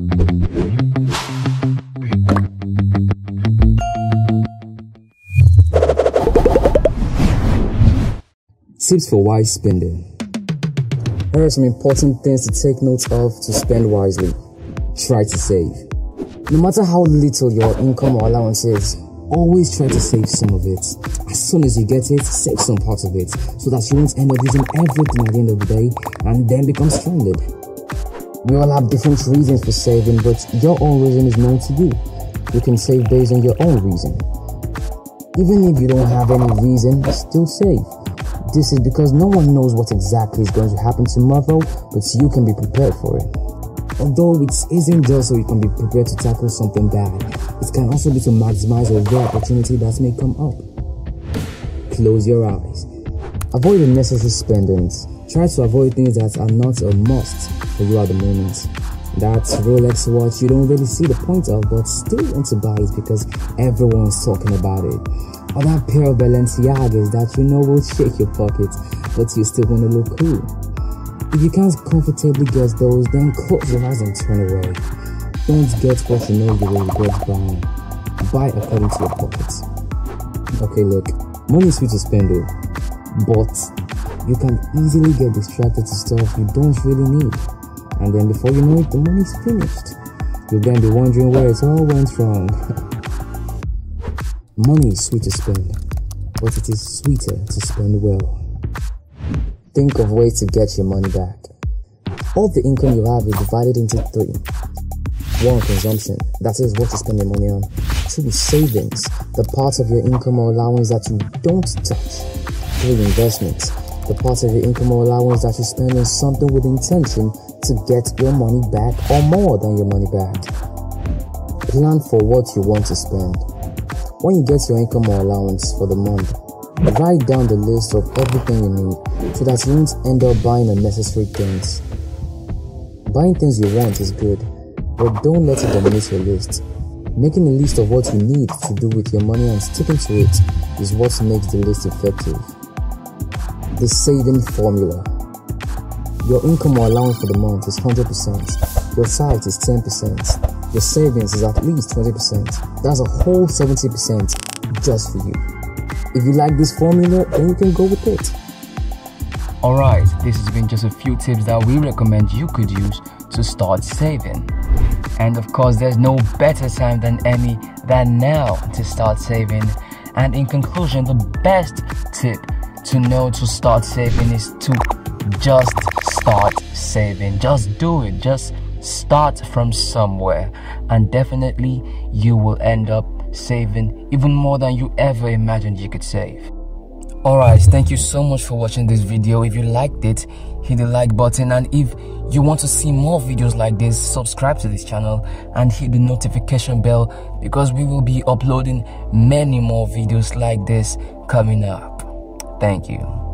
Tips for wise spending. Here are some important things to take note of to spend wisely. Try to save. No matter how little your income or allowance is, always try to save some of it. As soon as you get it, save some part of it so that you won't end up using everything at the end of the day and then become stranded. We all have different reasons for saving, but your own reason is known to you. You can save based on your own reason. Even if you don't have any reason, still save. This is because no one knows what exactly is going to happen tomorrow, but you can be prepared for it. Although it isn't just so you can be prepared to tackle something bad, it can also be to maximize a rare opportunity that may come up. Close your eyes. Avoid unnecessary spendings. Try to avoid things that are not a must for you at the moment. That Rolex watch you don't really see the point of, but still want to buy it because everyone's talking about it. Or that pair of Balenciagas that you know will shake your pocket, but you still want to look cool. If you can't comfortably get those, then close your eyes and turn away. Don't get what you know you will regret buying. Buy according to your pockets. Okay, look, money is sweet to spend though, but you can easily get distracted to stuff you don't really need. And then before you know it, the money's finished. You'll then be wondering where it all went wrong. Money is sweet to spend, but it is sweeter to spend well. Think of ways to get your money back. All the income you have is divided into three. One, consumption, that is what you spend your money on. Two, savings, the part of your income or allowance that you don't touch. Three, investments, the part of your income or allowance that you spend on something with intention to get your money back or more than your money back. Plan for what you want to spend. When you get your income or allowance for the month, write down the list of everything you need so that you won't end up buying unnecessary things. Buying things you want is good, but don't let it dominate your list. Making a list of what you need to do with your money and sticking to it is what makes the list effective. The saving formula. Your income or allowance for the month is 100%. Your sight is 10% your savings is at least 20%. That's a whole 70% just for you. If you like this formula, then you can go with it. Alright, this has been just a few tips that we recommend you could use to start saving. And of course, there's no better time than any than now to start saving. And in conclusion, the best tip to know to start saving is to just start saving. Just do it. Just Start from somewhere, and definitely you will end up saving even more than you ever imagined you could save. Alright, thank you so much for watching this video. If you liked it, hit the like button and if you want to see more videos like this, subscribe to this channel and hit the notification bell because we will be uploading many more videos like this coming up. Thank you.